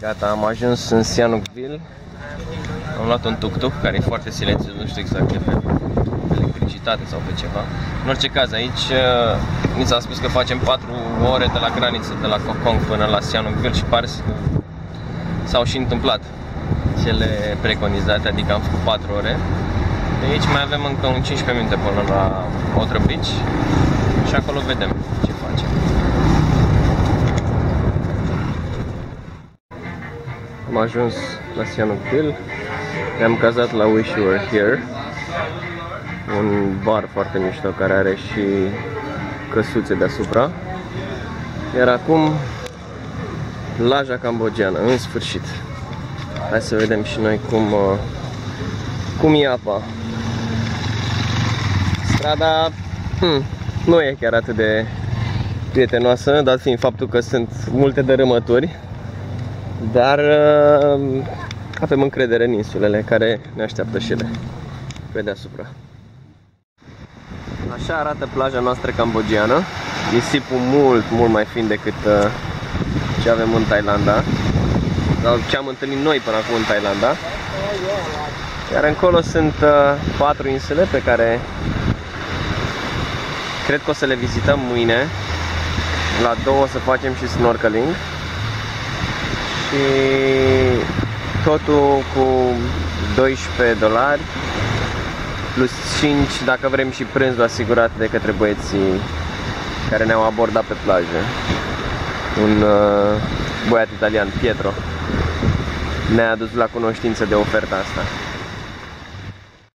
Gata, am ajuns în Sihanoukville. Am luat un tuk-tuk care e foarte silențios, nu știu exact ce fel. Electricitate sau pe ceva. În orice caz, aici uh, mi s-a spus că facem 4 ore de la graniță, de la Kokong până la Sihanoukville și pare să s-au și întâmplat cele preconizate, adică am făcut 4 ore. De aici mai avem încă un 15 minute până la Otrăbici și acolo vedem ce Am ajuns la Sihanoukville, ne-am cazat la Wish You Were Here, un bar foarte mișto care are și căsuțe deasupra. Iar acum plaja cambogiană, în sfârșit. Hai să vedem și noi cum, uh, cum e apa. Strada hmm, nu e chiar atât de prietenoasă, dat fiind faptul că sunt multe dărâmături, dar uh, avem încredere în insulele care ne așteaptă și ele pe deasupra. Așa arată plaja noastră cambogiană. Nisipul mult, mult mai fin decât uh, ce avem în Thailanda sau ce am întâlnit noi până acum în Thailanda. Iar încolo sunt uh, patru insule pe care cred că o să le vizităm mâine. La două o să facem și snorkeling. Și totul cu 12 dolari plus 5 dacă vrem și prânzul asigurat de către băieții care ne-au abordat pe plajă. Un uh, băiat italian, Pietro ne-a adus la cunoștință de oferta asta.